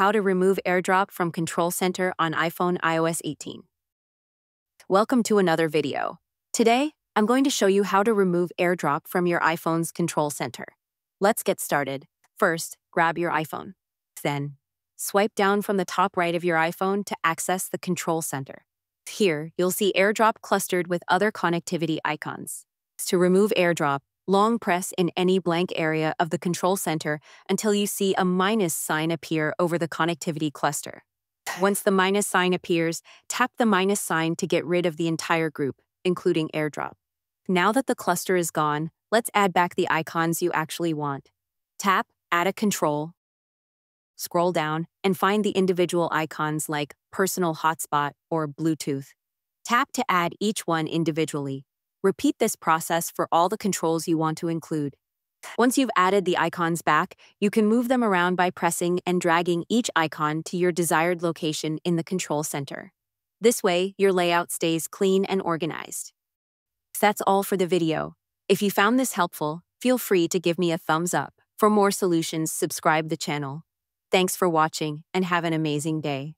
how to remove AirDrop from Control Center on iPhone iOS 18. Welcome to another video. Today, I'm going to show you how to remove AirDrop from your iPhone's Control Center. Let's get started. First, grab your iPhone. Then, swipe down from the top right of your iPhone to access the Control Center. Here, you'll see AirDrop clustered with other connectivity icons. To remove AirDrop, long press in any blank area of the control center until you see a minus sign appear over the connectivity cluster. Once the minus sign appears, tap the minus sign to get rid of the entire group, including AirDrop. Now that the cluster is gone, let's add back the icons you actually want. Tap Add a Control, scroll down, and find the individual icons like Personal Hotspot or Bluetooth. Tap to add each one individually. Repeat this process for all the controls you want to include. Once you've added the icons back, you can move them around by pressing and dragging each icon to your desired location in the control center. This way, your layout stays clean and organized. That's all for the video. If you found this helpful, feel free to give me a thumbs up. For more solutions, subscribe the channel. Thanks for watching and have an amazing day.